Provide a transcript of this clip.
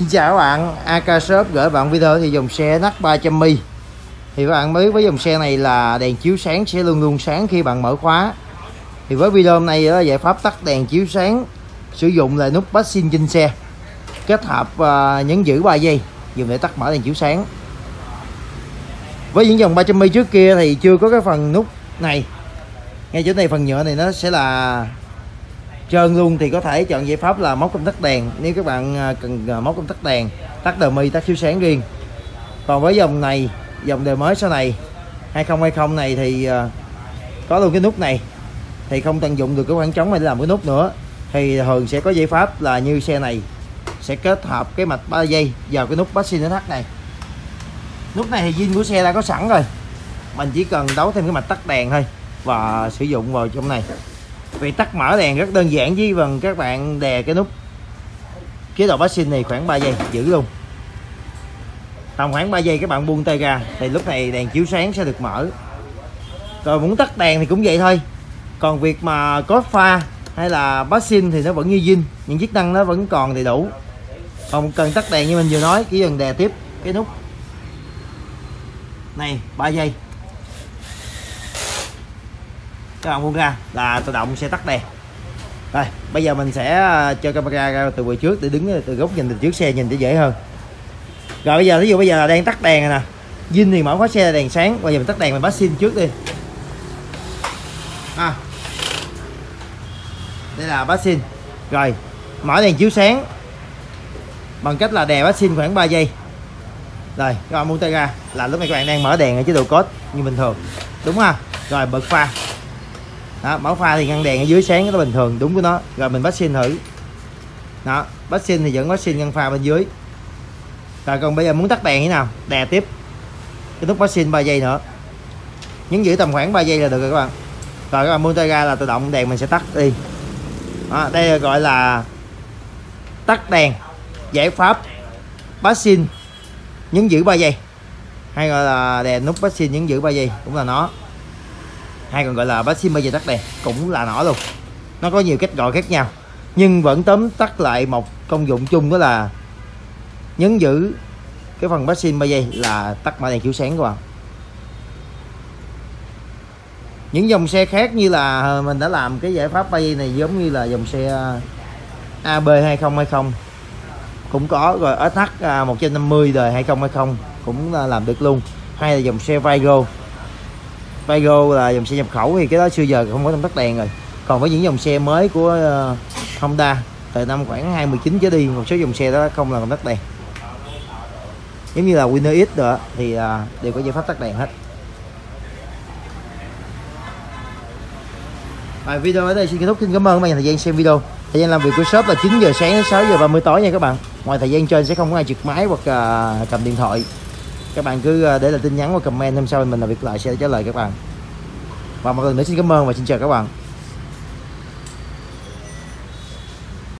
Xin chào các bạn, AK Shop gửi bạn video thì dòng xe nắp 300 mi. Thì các bạn biết với dòng xe này là đèn chiếu sáng sẽ luôn luôn sáng khi bạn mở khóa. Thì với video hôm nay đó, giải pháp tắt đèn chiếu sáng Sử dụng là nút passing trên xe Kết hợp uh, nhấn giữ 3 giây dùng để tắt mở đèn chiếu sáng. Với những dòng 300 mi trước kia thì chưa có cái phần nút này. Ngay chỗ này phần nhựa này nó sẽ là trơn luôn thì có thể chọn giải pháp là móc công tắc đèn. Nếu các bạn à, cần à, móc công tắc đèn, tắt đờ mi, tắt chiếu sáng riêng. Còn với dòng này, dòng đời mới sau này 2020 này thì à, có luôn cái nút này. Thì không tận dụng được cái khoảng trống này để làm cái nút nữa. Thì thường sẽ có giải pháp là như xe này, sẽ kết hợp cái mạch 3 giây vào cái nút passing thắt này. Nút này thì zin của xe đã có sẵn rồi. Mình chỉ cần đấu thêm cái mạch tắt đèn thôi và sử dụng vào trong này vì tắt mở đèn rất đơn giản chỉ bằng các bạn đè cái nút chế độ passing này khoảng 3 giây, giữ luôn. Tầm khoảng 3 giây các bạn buông tay ra, thì lúc này đèn chiếu sáng sẽ được mở. Rồi muốn tắt đèn thì cũng vậy thôi. Còn việc mà có pha hay là passing thì nó vẫn như zin những chức năng nó vẫn còn đầy đủ. Không cần tắt đèn như mình vừa nói, chỉ cần đè tiếp cái nút. Này 3 giây các bạn buông ra là tự động sẽ tắt đèn. Rồi, bây giờ mình sẽ ờ, cho camera ra từ quầy trước để đứng từ góc nhìn từ trước xe nhìn để dễ hơn. Rồi bây giờ ví dụ bây giờ là đang tắt đèn rồi nè. Vin thì mở khóa xe là đèn sáng. Bây giờ mình tắt đèn, mình bắt xin trước đi. À. đây là bắt xin rồi, mở đèn chiếu sáng. Bằng cách là đè bắt xin khoảng 3 giây. Rồi, các bạn muốn tay ra là lúc này các bạn đang mở đèn ở chế độ code như bình thường. Đúng không rồi, bật pha đó báo pha thì ngăn đèn ở dưới sáng nó bình thường đúng của nó. Rồi mình bắt xin thử. Đó bắt xin thì vẫn bắt xin ngăn pha bên dưới. Rồi còn bây giờ muốn tắt đèn thế nào? Đè tiếp. Cái nút bắt xin 3 giây nữa. Nhấn giữ tầm khoảng 3 giây là được rồi các bạn. Rồi các bạn muốn tay ra là tự động đèn mình sẽ tắt đi. Đó, đây gọi là tắt đèn. Giải pháp bắt xin nhấn giữ 3 giây. Hay gọi là đèn nút bắt xin nhấn giữ 3 giây cũng là nó hay còn gọi là bát xin bây giờ tắt đèn cũng là nó luôn. Nó có nhiều cách gọi khác nhau, nhưng vẫn tóm tắt lại một công dụng chung đó là nhấn giữ cái phần bát xin bây là tắt mở đèn chiếu sáng các bạn. Những dòng xe khác như là ờ, mình đã làm cái giải pháp bay này giống như là dòng xe ờ, AB 2020 cũng có rồi SH 150 đời 2020 cũng làm được luôn. Hay là dòng xe Vigo. Vigo là dòng xe nhập khẩu thì cái đó xưa giờ không có công tắc đèn rồi. Còn với những dòng xe mới của uh, Honda từ năm khoảng 2019 trở đi một số dòng xe đó không là công tắc đèn. Giống như là Winner X nữa thì uh, đều có giải pháp tắt đèn hết. Bài video ở đây xin kết thúc. Xin cảm ơn các bạn thời gian xem video. Thời gian làm việc của shop là 9 giờ sáng đến 6 giờ 30 tối nha các bạn. Ngoài thời gian trên sẽ không có ai trực máy hoặc uh, cầm điện thoại các bạn cứ ờ, để lại tin nhắn và comment hôm sau mình làm việc lại sẽ trả lời các bạn. Và một lần nữa xin cảm ơn và xin chào các bạn.